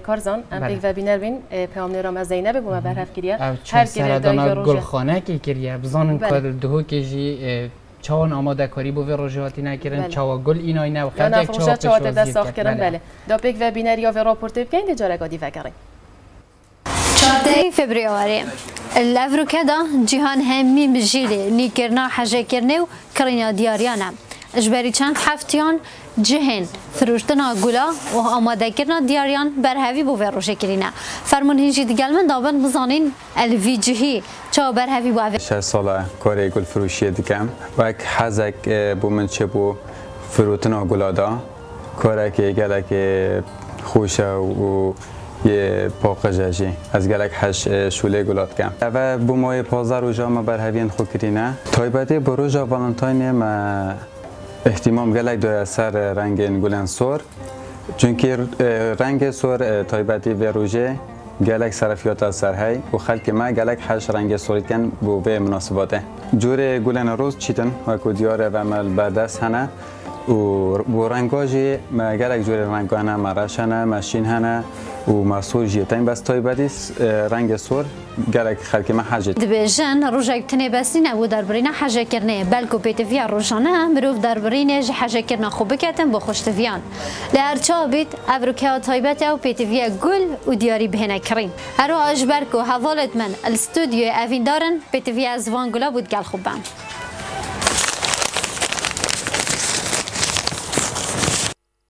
کارزان ام بله. پیک و بینر بین پیام رام از زینب بوم کریه چه گره سردانا دایی و روژه. گلخانه کی کریه. بزانن بله. که دهو کجی چاوان آماده کاری بو روژاتی نکردن بله. چاوا گل اینای نه و نفروشه چاوا چهات دست ساخت کردن. بله. دا پیک و بینر یا و راپورت بکنید دی جاره گادی فکرین 14 فبراير الافروكادا جيهان همي بجيلي نيكرنا حاجه كرني و كرينا دياريانا اجباري چند هفتيان جهن فروشتنا گولا و آماده کرنا دیاریان برهوی بو وروشه کرینا فرمون هنجی دیگل من دابن بزانین الوی جهی چا برهوی بو اوی شش ساله کاری گل فروشی دکم و یک حزک بو من چه بو فروتنا گلادا کاری که گلک خوشه و یه پاقجاجی از گلک هش شوله گلاد کم و بو ماه پازر روژا ما بر هوین خو کرینه تایبتی بو روژا والنتاین ما احتمام گلک دوی سر رنگ سور چونکه اه، رنگ اه، تایبتی و روژه گلک صرفیات از و خلک ما گلک هش رنگ سوریت کن بو به مناسباته. جور گلن روز چیتن؟ و کو دیار و و رنگاجی ما گلک جور رنگ هنه مرش هنه ماشین هنه و سور گلک خلک ما حجت دبیجن روژه تنه بسی نبود در برینه حاجه کرنه. بلکو پیتویا روژانه مروف در برینه جه حاجه کرنه خوب بکتن با خوشتویان لهر چا بیت ابروکه تایبت او پیتویا گل و دیاری کرین هرو اجبر کو حوالت من الاستودیو اوین دارن پیتویا زوان گلا بود خوبم